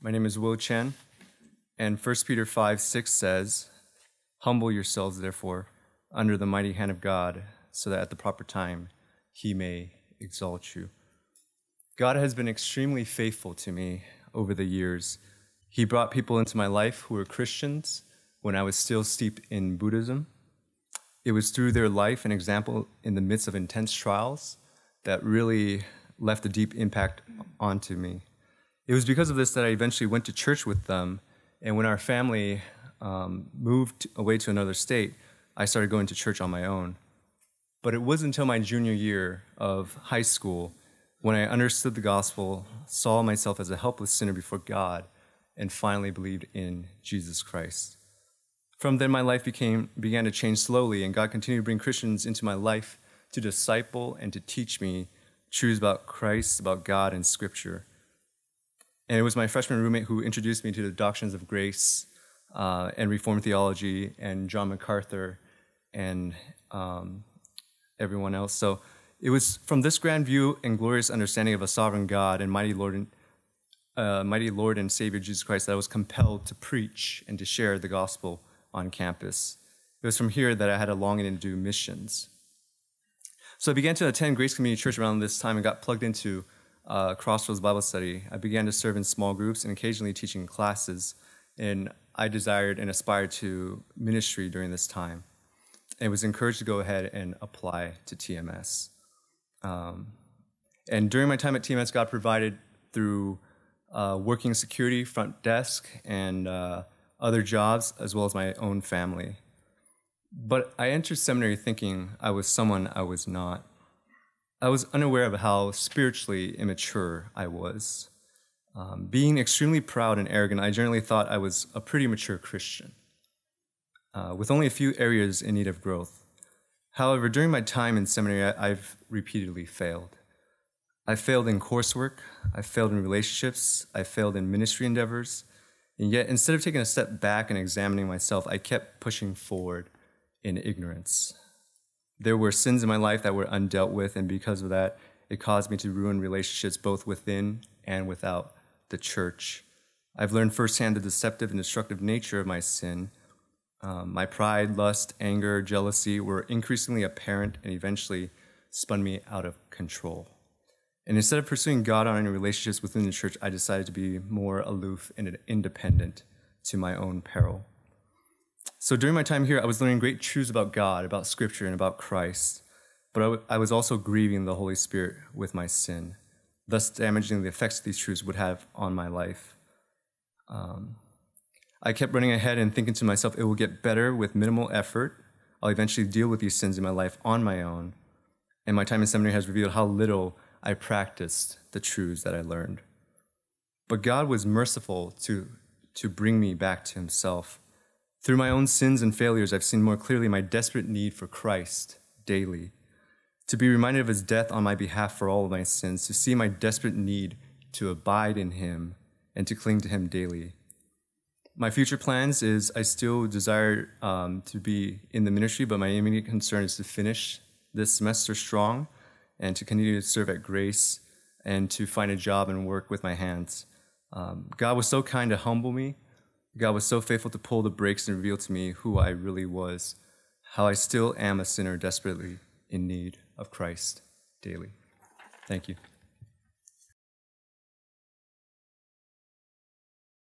My name is Will Chen, and 1 Peter 5 6 says, Humble yourselves, therefore, under the mighty hand of God, so that at the proper time he may exalt you. God has been extremely faithful to me over the years. He brought people into my life who were Christians when I was still steeped in Buddhism. It was through their life and example in the midst of intense trials that really left a deep impact onto me. It was because of this that I eventually went to church with them. And when our family um, moved away to another state, I started going to church on my own. But it wasn't until my junior year of high school when I understood the gospel, saw myself as a helpless sinner before God, and finally believed in Jesus Christ. From then, my life became, began to change slowly, and God continued to bring Christians into my life to disciple and to teach me truths about Christ, about God, and Scripture. And it was my freshman roommate who introduced me to the doctrines of grace uh, and Reformed theology and John MacArthur and um, everyone else. So it was from this grand view and glorious understanding of a sovereign God and mighty Lord and uh, mighty Lord and Savior Jesus Christ that I was compelled to preach and to share the gospel on campus. It was from here that I had a longing to do missions. So I began to attend Grace Community Church around this time and got plugged into uh, Crossroads Bible Study, I began to serve in small groups and occasionally teaching classes. And I desired and aspired to ministry during this time. And was encouraged to go ahead and apply to TMS. Um, and during my time at TMS, God provided through uh, working security, front desk, and uh, other jobs, as well as my own family. But I entered seminary thinking I was someone I was not. I was unaware of how spiritually immature I was. Um, being extremely proud and arrogant, I generally thought I was a pretty mature Christian, uh, with only a few areas in need of growth. However, during my time in seminary, I, I've repeatedly failed. I failed in coursework, I failed in relationships, I failed in ministry endeavors, and yet instead of taking a step back and examining myself, I kept pushing forward in ignorance. There were sins in my life that were undealt with, and because of that, it caused me to ruin relationships both within and without the church. I've learned firsthand the deceptive and destructive nature of my sin. Um, my pride, lust, anger, jealousy were increasingly apparent and eventually spun me out of control. And instead of pursuing God on any relationships within the church, I decided to be more aloof and independent to my own peril. So during my time here, I was learning great truths about God, about Scripture, and about Christ. But I, w- I was also grieving the Holy Spirit with my sin, thus damaging the effects these truths would have on my life. Um, I kept running ahead and thinking to myself, it will get better with minimal effort. I'll eventually deal with these sins in my life on my own. And my time in seminary has revealed how little I practiced the truths that I learned. But God was merciful to, to bring me back to Himself. Through my own sins and failures, I've seen more clearly my desperate need for Christ daily. To be reminded of his death on my behalf for all of my sins, to see my desperate need to abide in him and to cling to him daily. My future plans is I still desire um, to be in the ministry, but my immediate concern is to finish this semester strong and to continue to serve at Grace and to find a job and work with my hands. Um, God was so kind to humble me God was so faithful to pull the brakes and reveal to me who I really was, how I still am a sinner desperately in need of Christ daily. Thank you.